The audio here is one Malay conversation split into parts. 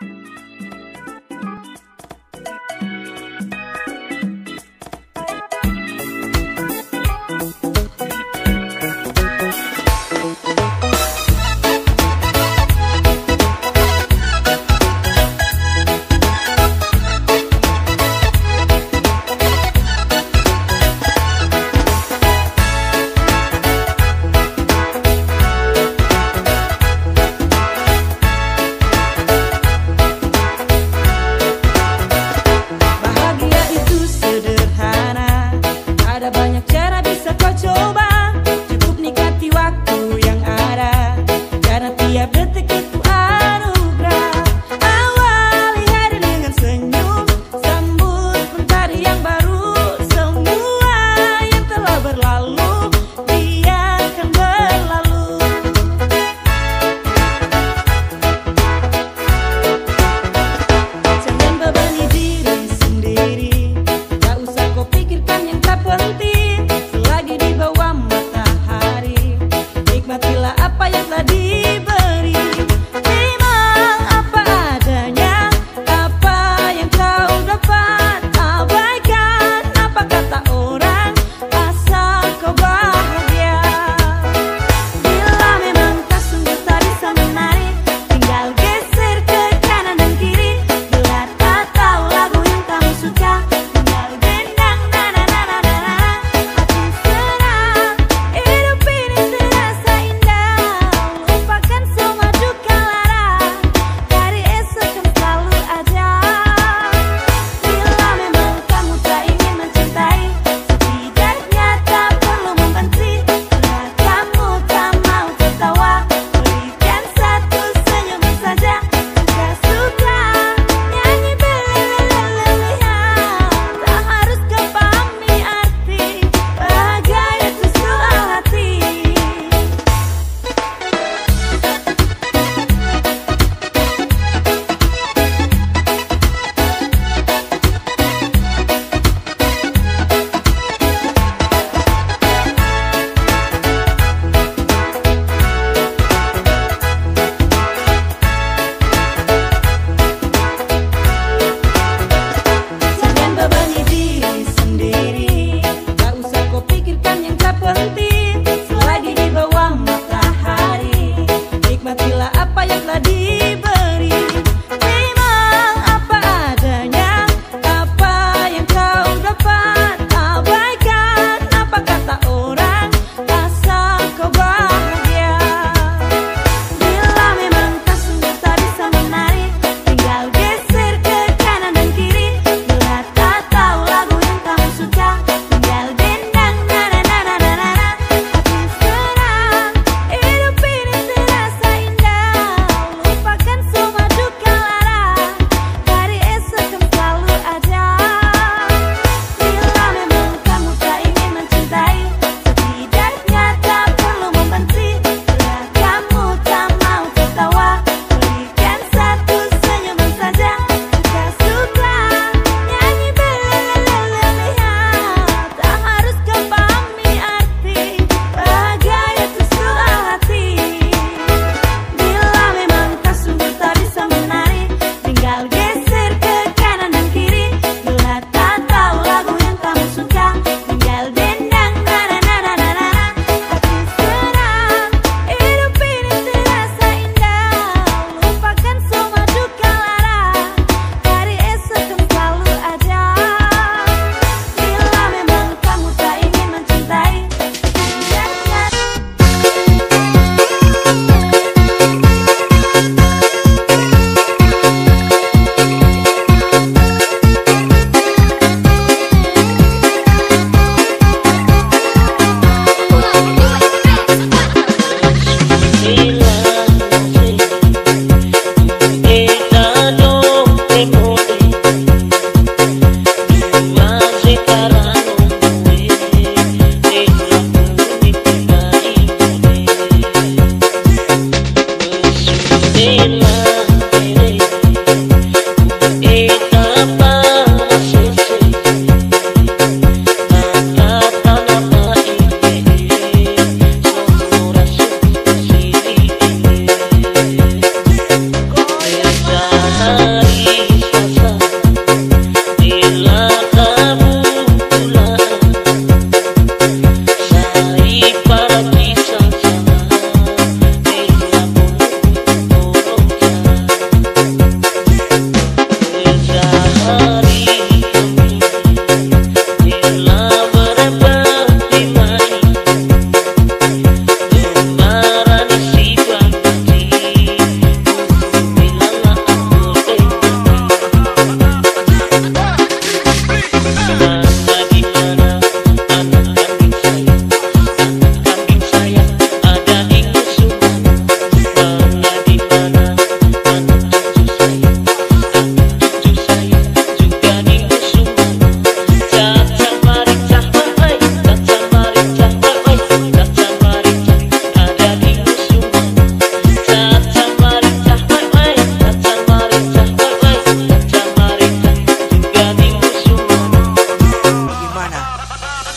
Música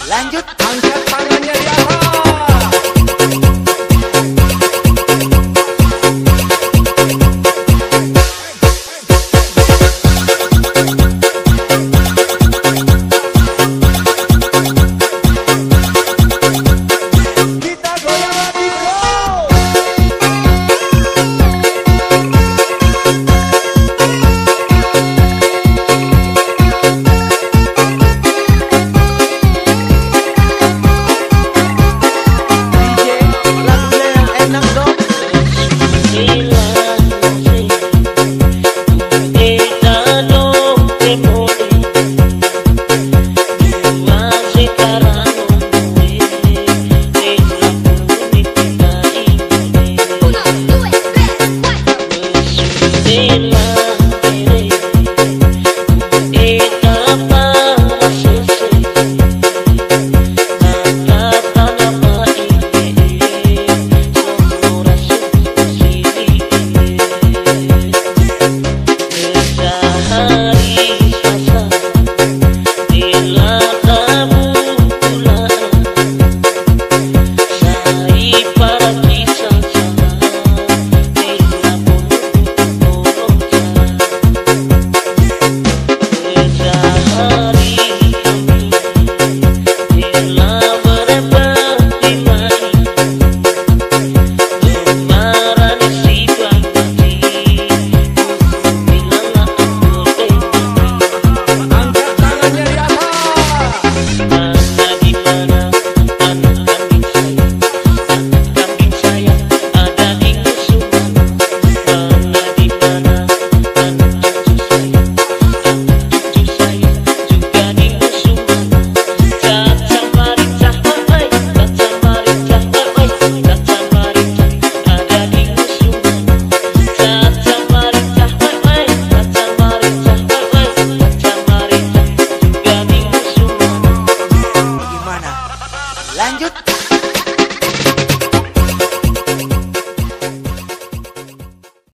lanjut. Angkat tangannya ya